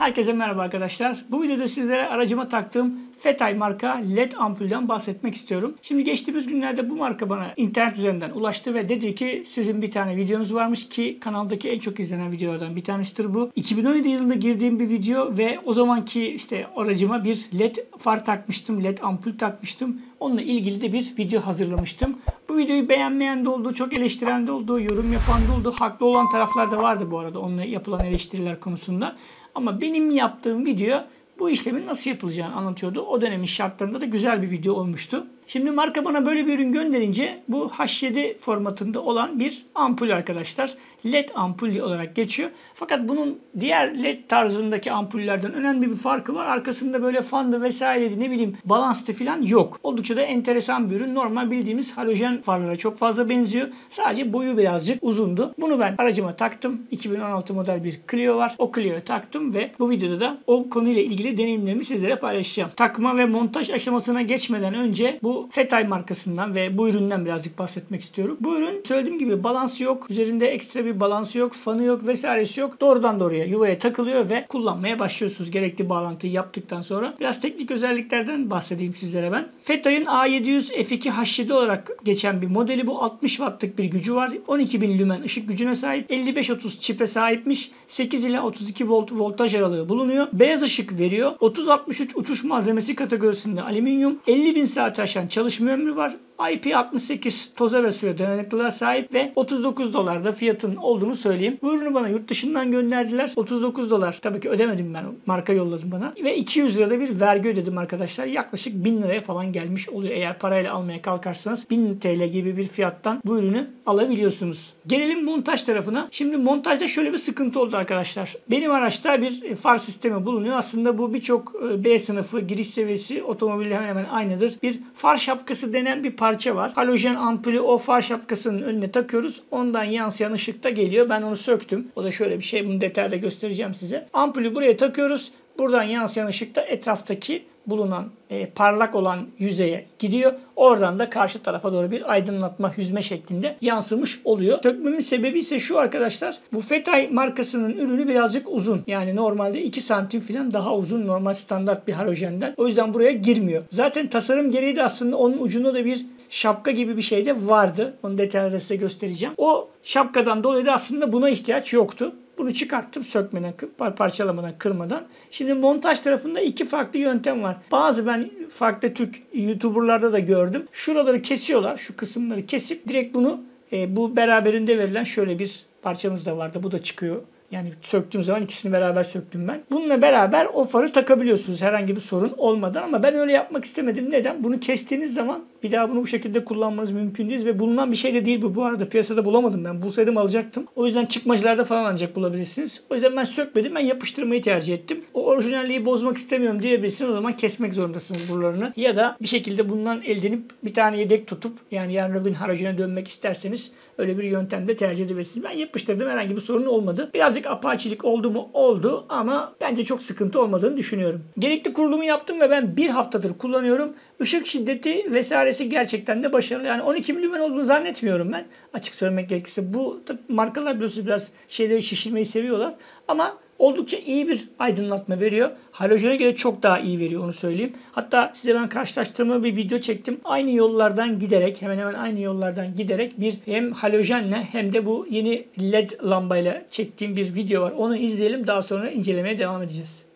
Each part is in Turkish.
Herkese merhaba arkadaşlar. Bu videoda sizlere aracıma taktığım Fetay marka LED ampulden bahsetmek istiyorum. Şimdi geçtiğimiz günlerde bu marka bana internet üzerinden ulaştı ve dedi ki sizin bir tane videonuz varmış ki kanaldaki en çok izlenen videolardan bir tanesidir bu. 2017 yılında girdiğim bir video ve o zamanki işte aracıma bir LED far takmıştım, LED ampul takmıştım. Onunla ilgili de bir video hazırlamıştım. Bu videoyu beğenmeyen de oldu, çok eleştiren de oldu, yorum yapan da oldu. Haklı olan taraflar da vardı bu arada onunla yapılan eleştiriler konusunda. Ama benim yaptığım video bu işlemin nasıl yapılacağını anlatıyordu. O dönemin şartlarında da güzel bir video olmuştu. Şimdi marka bana böyle bir ürün gönderince bu H7 formatında olan bir ampul arkadaşlar. LED ampul olarak geçiyor. Fakat bunun diğer LED tarzındaki ampullerden önemli bir farkı var. Arkasında böyle fanlı vesaire ne bileyim balanslı falan yok. Oldukça da enteresan bir ürün. Normal bildiğimiz halojen farlara çok fazla benziyor. Sadece boyu birazcık uzundu. Bunu ben aracıma taktım. 2016 model bir Clio var. O Clio'ya taktım ve bu videoda da o konuyla ilgili deneyimlerimi sizlere paylaşacağım. Takma ve montaj aşamasına geçmeden önce bu Fetay markasından ve bu üründen birazcık bahsetmek istiyorum. Bu ürün söylediğim gibi balans yok. Üzerinde ekstra bir balans yok. Fanı yok vesairesi yok. Doğrudan doğruya yuvaya takılıyor ve kullanmaya başlıyorsunuz. Gerekli bağlantıyı yaptıktan sonra. Biraz teknik özelliklerden bahsedeyim sizlere ben. Fetay'ın A700 F2 H7 olarak geçen bir modeli bu. 60 wattlık bir gücü var. 12.000 lümen ışık gücüne sahip. 55-30 çipe sahipmiş. 8 ile 32 volt voltaj aralığı bulunuyor. Beyaz ışık veriyor. 30-63 uçuş malzemesi kategorisinde alüminyum. 50.000 saat aşan çalışma ömrü var. IP68 toza ve suya dayanıklılığa sahip ve 39 dolarda fiyatın olduğunu söyleyeyim. Bu ürünü bana yurt dışından gönderdiler. 39 dolar. Tabii ki ödemedim ben. Marka yolladım bana. Ve 200 lirada bir vergi ödedim arkadaşlar. Yaklaşık 1000 liraya falan gelmiş oluyor. Eğer parayla almaya kalkarsanız 1000 TL gibi bir fiyattan bu ürünü alabiliyorsunuz. Gelelim montaj tarafına. Şimdi montajda şöyle bir sıkıntı oldu arkadaşlar. Benim araçta bir far sistemi bulunuyor. Aslında bu birçok e, B sınıfı giriş seviyesi otomobille hemen hemen aynıdır. Bir far şapkası denen bir parça var. Halojen ampulü o far şapkasının önüne takıyoruz. Ondan yansıyan ışık da geliyor. Ben onu söktüm. O da şöyle bir şey. Bunu detayda göstereceğim size. Ampulü buraya takıyoruz. Buradan yansıyan ışık da etraftaki bulunan e, parlak olan yüzeye gidiyor. Oradan da karşı tarafa doğru bir aydınlatma hüzme şeklinde yansımış oluyor. Sökmemin sebebi ise şu arkadaşlar. Bu Fetay markasının ürünü birazcık uzun. Yani normalde 2 santim falan daha uzun normal standart bir halojenden. O yüzden buraya girmiyor. Zaten tasarım gereği de aslında onun ucunda da bir şapka gibi bir şey de vardı. Onu detaylı size göstereceğim. O şapkadan dolayı da aslında buna ihtiyaç yoktu. Bunu çıkarttım sökmeden, parçalamadan, kırmadan. Şimdi montaj tarafında iki farklı yöntem var. Bazı ben farklı Türk YouTuber'larda da gördüm. Şuraları kesiyorlar. Şu kısımları kesip direkt bunu e, bu beraberinde verilen şöyle bir parçamız da vardı. Bu da çıkıyor yani söktüğüm zaman ikisini beraber söktüm ben. Bununla beraber o farı takabiliyorsunuz herhangi bir sorun olmadan ama ben öyle yapmak istemedim. Neden? Bunu kestiğiniz zaman bir daha bunu bu şekilde kullanmanız mümkün değil ve bulunan bir şey de değil bu. Bu arada piyasada bulamadım ben. Bulsaydım alacaktım. O yüzden çıkmacılarda falan ancak bulabilirsiniz. O yüzden ben sökmedim. Ben yapıştırmayı tercih ettim. O orijinalliği bozmak istemiyorum diyebilirsiniz. O zaman kesmek zorundasınız buralarını. Ya da bir şekilde bundan eldenip bir tane yedek tutup yani yarın öbür gün haracına dönmek isterseniz öyle bir yöntemde tercih edebilirsiniz. Ben yapıştırdım. Herhangi bir sorun olmadı. Birazcık apaçilik oldu mu? Oldu ama bence çok sıkıntı olmadığını düşünüyorum. Gerekli kurulumu yaptım ve ben bir haftadır kullanıyorum. Işık şiddeti vesairesi gerçekten de başarılı. Yani 12 milyon olduğunu zannetmiyorum ben. Açık söylemek gerekirse. Bu markalar biliyorsunuz biraz şeyleri şişirmeyi seviyorlar. Ama oldukça iyi bir aydınlatma veriyor. Halojene göre çok daha iyi veriyor onu söyleyeyim. Hatta size ben karşılaştırma bir video çektim. Aynı yollardan giderek hemen hemen aynı yollardan giderek bir hem halojenle hem de bu yeni led lambayla çektiğim bir video var. Onu izleyelim daha sonra incelemeye devam edeceğiz.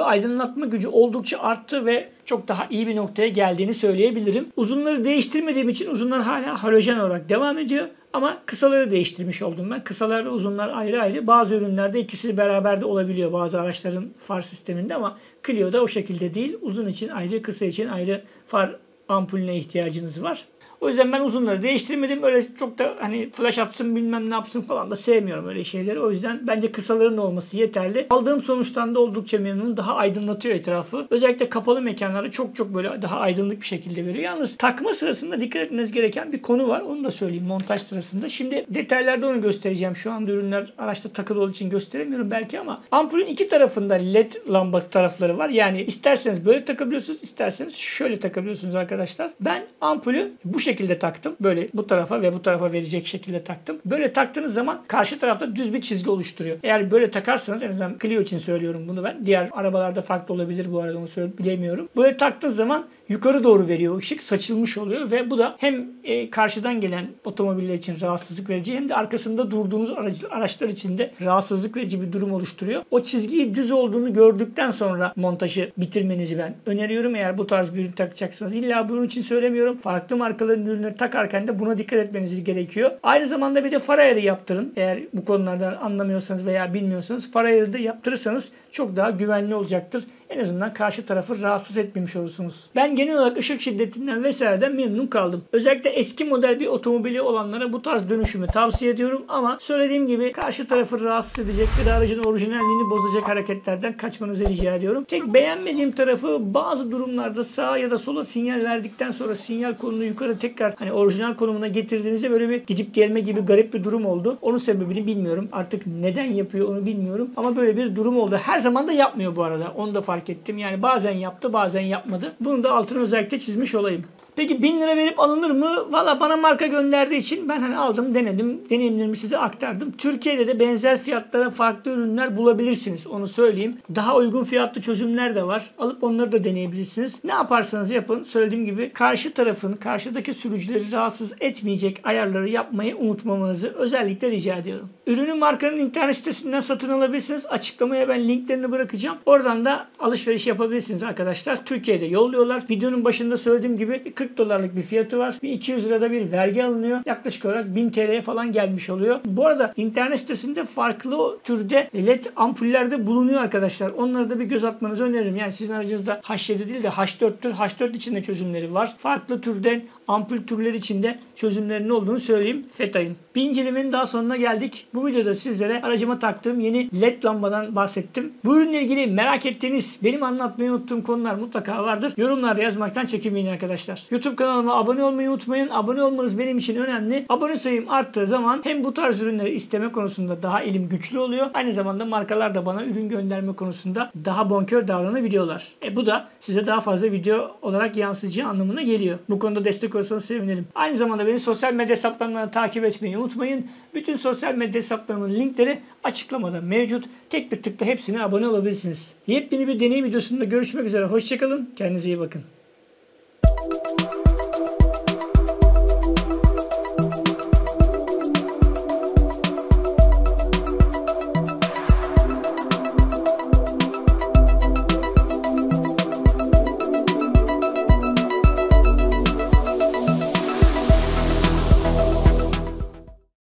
Gibi aydınlatma gücü oldukça arttı ve çok daha iyi bir noktaya geldiğini söyleyebilirim. Uzunları değiştirmediğim için uzunlar hala halojen olarak devam ediyor. Ama kısaları değiştirmiş oldum ben. Kısalar ve uzunlar ayrı ayrı. Bazı ürünlerde ikisi beraber de olabiliyor bazı araçların far sisteminde ama Clio'da o şekilde değil. Uzun için ayrı, kısa için ayrı far ampulüne ihtiyacınız var. O yüzden ben uzunları değiştirmedim. Öyle çok da hani flash atsın bilmem ne yapsın falan da sevmiyorum öyle şeyleri. O yüzden bence kısaların olması yeterli. Aldığım sonuçtan da oldukça memnunum. Daha aydınlatıyor etrafı. Özellikle kapalı mekanlarda çok çok böyle daha aydınlık bir şekilde veriyor. Yalnız takma sırasında dikkat etmeniz gereken bir konu var. Onu da söyleyeyim montaj sırasında. Şimdi detaylarda onu göstereceğim. Şu anda ürünler araçta takılı olduğu için gösteremiyorum belki ama ampulün iki tarafında led lamba tarafları var. Yani isterseniz böyle takabiliyorsunuz, isterseniz şöyle takabiliyorsunuz arkadaşlar. Ben ampulü bu şekilde taktım. Böyle bu tarafa ve bu tarafa verecek şekilde taktım. Böyle taktığınız zaman karşı tarafta düz bir çizgi oluşturuyor. Eğer böyle takarsanız en azından Clio için söylüyorum bunu ben. Diğer arabalarda farklı olabilir bu arada onu söyle bilemiyorum. Böyle taktığınız zaman yukarı doğru veriyor ışık saçılmış oluyor ve bu da hem e, karşıdan gelen otomobiller için rahatsızlık verici hem de arkasında durduğunuz aracı, araçlar için de rahatsızlık verici bir durum oluşturuyor. O çizgiyi düz olduğunu gördükten sonra montajı bitirmenizi ben öneriyorum. Eğer bu tarz bir ürün takacaksanız illa bu ürün için söylemiyorum. Farklı markaların ürünleri takarken de buna dikkat etmeniz gerekiyor. Aynı zamanda bir de far ayarı yaptırın. Eğer bu konulardan anlamıyorsanız veya bilmiyorsanız far ayarı da yaptırırsanız çok daha güvenli olacaktır. En azından karşı tarafı rahatsız etmemiş olursunuz. Ben genel olarak ışık şiddetinden vesaireden memnun kaldım. Özellikle eski model bir otomobili olanlara bu tarz dönüşümü tavsiye ediyorum ama söylediğim gibi karşı tarafı rahatsız edecek ve aracın orijinalliğini bozacak hareketlerden kaçmanızı rica ediyorum. Tek beğenmediğim tarafı bazı durumlarda sağa ya da sola sinyal verdikten sonra sinyal konunu yukarı tekrar hani orijinal konumuna getirdiğinizde böyle bir gidip gelme gibi garip bir durum oldu. Onun sebebini bilmiyorum. Artık neden yapıyor onu bilmiyorum. Ama böyle bir durum oldu. Her zaman da yapmıyor bu arada. Onu da fark ettim. Yani bazen yaptı bazen yapmadı. Bunu da altını özellikle çizmiş olayım. Peki 1000 lira verip alınır mı? Valla bana marka gönderdiği için ben hani aldım denedim. Deneyimlerimi size aktardım. Türkiye'de de benzer fiyatlara farklı ürünler bulabilirsiniz. Onu söyleyeyim. Daha uygun fiyatlı çözümler de var. Alıp onları da deneyebilirsiniz. Ne yaparsanız yapın. Söylediğim gibi karşı tarafın, karşıdaki sürücüleri rahatsız etmeyecek ayarları yapmayı unutmamanızı özellikle rica ediyorum. Ürünü markanın internet sitesinden satın alabilirsiniz. Açıklamaya ben linklerini bırakacağım. Oradan da alışveriş yapabilirsiniz arkadaşlar. Türkiye'de yolluyorlar. Videonun başında söylediğim gibi 40 dolarlık bir fiyatı var. Bir 200 lirada bir vergi alınıyor. Yaklaşık olarak 1000 TL'ye falan gelmiş oluyor. Bu arada internet sitesinde farklı türde led ampuller de bulunuyor arkadaşlar. Onlara da bir göz atmanızı öneririm. Yani sizin aracınızda H7 değil de H4'tür. H4 içinde çözümleri var. Farklı türden ampul türleri içinde çözümlerinin olduğunu söyleyeyim Fetay'ın. Bir incelemenin daha sonuna geldik. Bu videoda sizlere aracıma taktığım yeni led lambadan bahsettim. Bu ürünle ilgili merak ettiğiniz, benim anlatmayı unuttuğum konular mutlaka vardır. Yorumlar yazmaktan çekinmeyin arkadaşlar. YouTube kanalıma abone olmayı unutmayın. Abone olmanız benim için önemli. Abone sayım arttığı zaman hem bu tarz ürünleri isteme konusunda daha elim güçlü oluyor. Aynı zamanda markalar da bana ürün gönderme konusunda daha bonkör davranabiliyorlar. E bu da size daha fazla video olarak yansıyacağı anlamına geliyor. Bu konuda destek olursanız sevinirim. Aynı zamanda beni sosyal medya hesaplarımdan takip etmeyi unutmayın. Bütün sosyal medya hesaplarımın linkleri açıklamada mevcut. Tek bir tıkla hepsine abone olabilirsiniz. Yepyeni bir deneyim videosunda görüşmek üzere. Hoşçakalın. Kendinize iyi bakın.